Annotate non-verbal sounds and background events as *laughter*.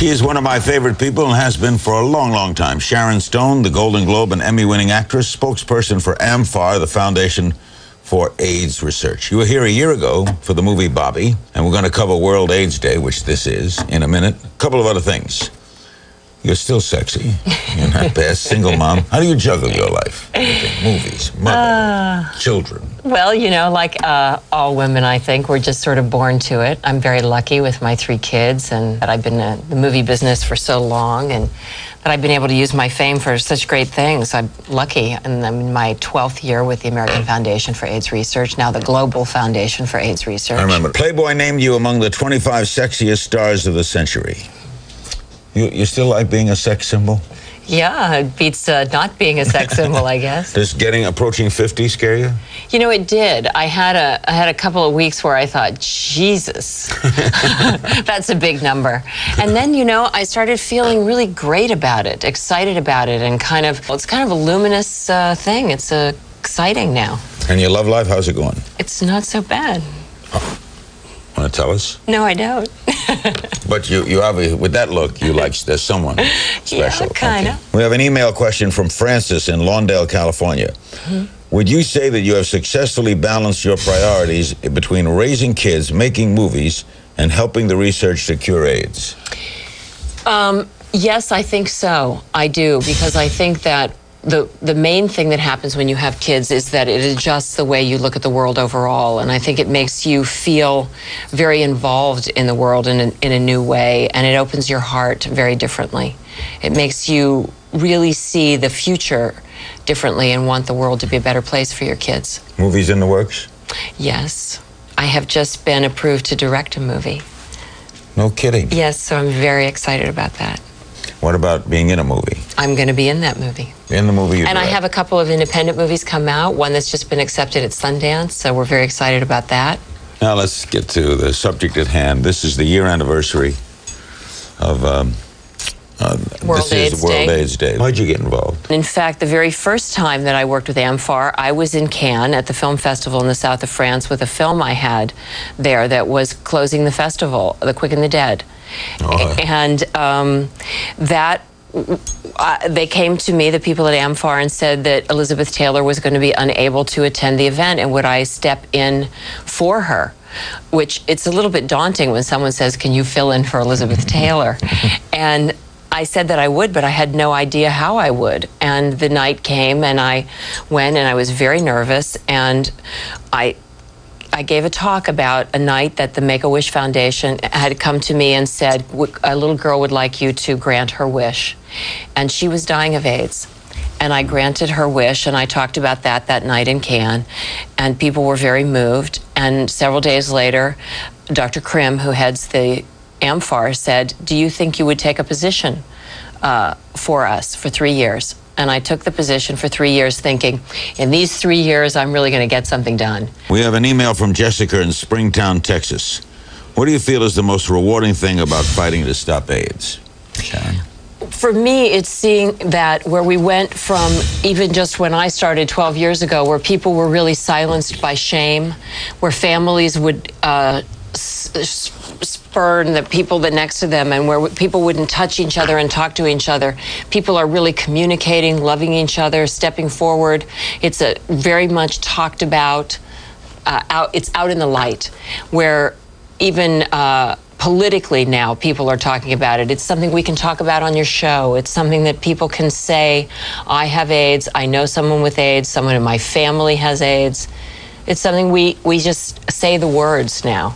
She is one of my favorite people and has been for a long, long time. Sharon Stone, the Golden Globe and Emmy winning actress, spokesperson for AMFAR, the Foundation for AIDS Research. You were here a year ago for the movie Bobby, and we're going to cover World AIDS Day, which this is, in a minute. A couple of other things. You're still sexy. You're not bad. Single mom. How do you juggle your life? Movies, mother, children. Well, you know, like uh, all women, I think, we're just sort of born to it. I'm very lucky with my three kids, and that I've been in the movie business for so long, and that I've been able to use my fame for such great things. I'm lucky, and I'm in my 12th year with the American Foundation for AIDS Research, now the Global Foundation for AIDS Research. I remember. Playboy named you among the 25 sexiest stars of the century. You, you still like being a sex symbol? Yeah, it beats uh, not being a sex symbol, I guess. *laughs* Does getting approaching 50 scare you? You know, it did. I had a I had a couple of weeks where I thought, Jesus, *laughs* *laughs* that's a big number. And then, you know, I started feeling really great about it, excited about it, and kind of well, it's kind of a luminous uh, thing. It's uh, exciting now. And your love life, how's it going? It's not so bad. Want to tell us? No, I don't. *laughs* But you, you obviously, with that look, you like there's someone *laughs* special. Yeah, kinda. Okay. We have an email question from Francis in Lawndale, California. Would you say that you have successfully balanced your priorities between raising kids, making movies, and helping the research to cure AIDS? Um, yes, I think so. I do because I think that the the main thing that happens when you have kids is that it adjusts the way you look at the world overall, and I think it makes you feel very involved in the world in a, in a new way, and it opens your heart very differently. It makes you really see the future differently and want the world to be a better place for your kids. Movies in the works? Yes, I have just been approved to direct a movie. No kidding. Yes, so I'm very excited about that. What about being in a movie? I'm going to be in that movie. In the movie And I have a couple of independent movies come out, one that's just been accepted at Sundance, so we're very excited about that. Now let's get to the subject at hand. This is the year anniversary of um, uh, World this AIDS is World Day. AIDS Day. Why'd you get involved? In fact, the very first time that I worked with AMFAR, I was in Cannes at the film festival in the south of France with a film I had there that was closing the festival, The Quick and the Dead. Oh. And um, that uh, they came to me, the people at AMFAR, and said that Elizabeth Taylor was going to be unable to attend the event, and would I step in for her? Which it's a little bit daunting when someone says, "Can you fill in for Elizabeth Taylor?" *laughs* and I said that I would, but I had no idea how I would. And the night came, and I went, and I was very nervous, and I I gave a talk about a night that the Make a Wish Foundation had come to me and said a little girl would like you to grant her wish, and she was dying of AIDS. And I granted her wish, and I talked about that that night in Cannes, and people were very moved. And several days later, Dr. Krim, who heads the AMFAR, said, "Do you think you would take a position uh, for us for three years?" And I took the position for three years, thinking, in these three years, I'm really going to get something done. We have an email from Jessica in Springtown, Texas. What do you feel is the most rewarding thing about fighting to stop AIDS? Sharon? for me, it's seeing that where we went from even just when I started 12 years ago, where people were really silenced by shame, where families would uh, s- the people that next to them, and where people wouldn't touch each other and talk to each other. People are really communicating, loving each other, stepping forward. It's a very much talked about. Uh, out, it's out in the light, where even uh, politically now people are talking about it. It's something we can talk about on your show. It's something that people can say, I have AIDS, I know someone with AIDS, someone in my family has AIDS. It's something we, we just say the words now.